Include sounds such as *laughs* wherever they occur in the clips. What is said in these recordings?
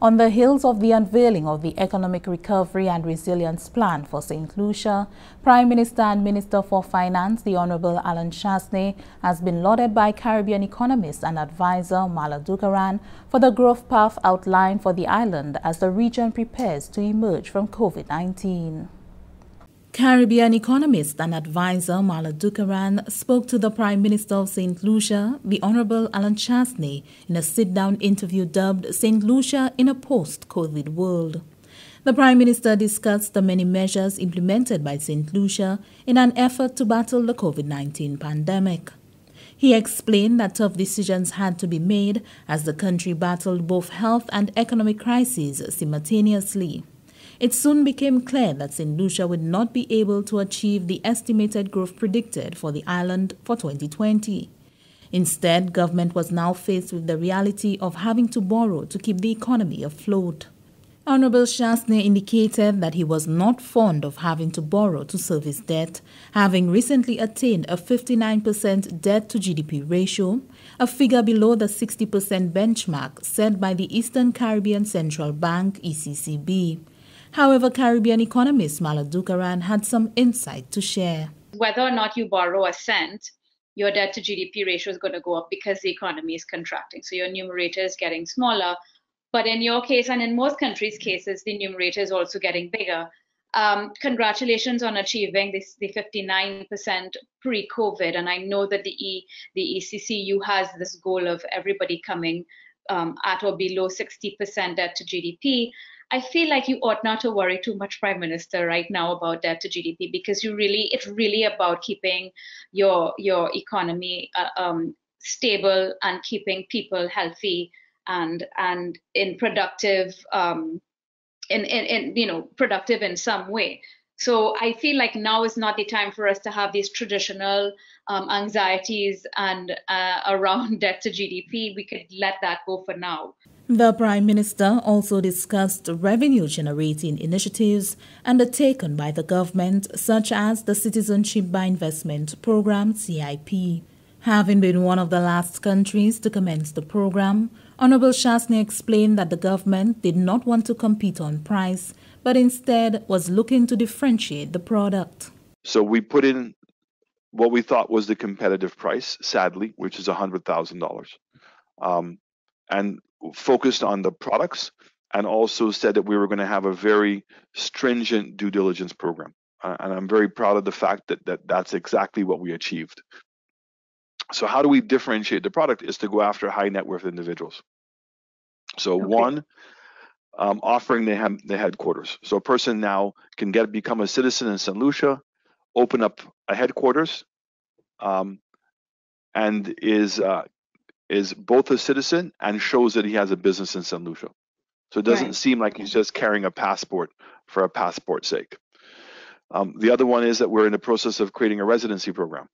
On the heels of the unveiling of the Economic Recovery and Resilience Plan for St. Lucia, Prime Minister and Minister for Finance, the Honorable Allen Chastanet, has been lauded by Caribbean economist and advisor Marla Dukharan for the growth path outlined for the island as the region prepares to emerge from COVID-19. Caribbean economist and advisor Marla Dukharan spoke to the Prime Minister of St. Lucia, the Honorable Allen Chastanet, in a sit-down interview dubbed St. Lucia in a Post-COVID World. The Prime Minister discussed the many measures implemented by St. Lucia in an effort to battle the COVID-19 pandemic. He explained that tough decisions had to be made as the country battled both health and economic crises simultaneously. It soon became clear that St. Lucia would not be able to achieve the estimated growth predicted for the island for 2020. Instead, government was now faced with the reality of having to borrow to keep the economy afloat. Honorable Chastanet indicated that he was not fond of having to borrow to service debt, having recently attained a 59% debt to GDP ratio, a figure below the 60% benchmark set by the Eastern Caribbean Central Bank ECCB. However, Caribbean economist Marla Dukharan had some insight to share. Whether or not you borrow a cent, your debt to GDP ratio is going to go up because the economy is contracting. So your numerator is getting smaller. But in your case, and in most countries' cases, the numerator is also getting bigger. Um, congratulations on achieving this, the 59% pre-COVID. And I know that the, e, the ECCU has this goal of everybody coming um, at or below 60% debt to GDP. I feel like you ought not to worry too much, Prime Minister, right now about debt to GDP because you really, it's really about keeping your your economy uh, um, stable and keeping people healthy and and in productive, um, in, in in you know productive in some way. So I feel like now is not the time for us to have these traditional um, anxieties and uh, around *laughs* debt to GDP. We could let that go for now. The Prime Minister also discussed revenue generating initiatives undertaken by the government, such as the Citizenship by Investment Program CIP. Having been one of the last countries to commence the program, Honorable Chastanet explained that the government did not want to compete on price, but instead was looking to differentiate the product. So we put in what we thought was the competitive price, sadly, which is $100,000. Um, and focused on the products and also said that we were going to have a very stringent due diligence program. Uh, and I'm very proud of the fact that, that that's exactly what we achieved. So how do we differentiate the product is to go after high net worth individuals. So okay. one, um, offering the, the headquarters. So a person now can get become a citizen in St. Lucia, open up a headquarters, um, and is uh, is both a citizen and shows that he has a business in St. Lucia. So it doesn't right. seem like he's just carrying a passport for a passport's sake. Um, the other one is that we're in the process of creating a residency program.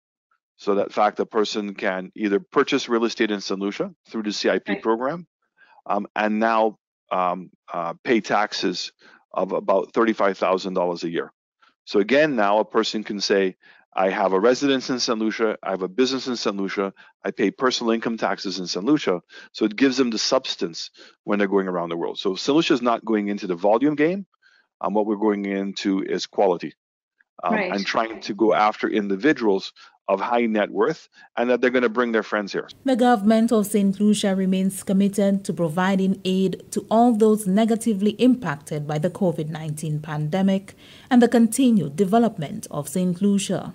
So that fact a person can either purchase real estate in St. Lucia through the CIP right. program um, and now um, uh, pay taxes of about $35,000 a year. So again, now a person can say, I have a residence in St. Lucia. I have a business in St. Lucia. I pay personal income taxes in St. Lucia. So it gives them the substance when they're going around the world. So St. Lucia is not going into the volume game. Um, what we're going into is quality um, right. and trying to go after individuals of high net worth and that they're going to bring their friends here. The government of St. Lucia remains committed to providing aid to all those negatively impacted by the COVID 19 pandemic and the continued development of St. Lucia.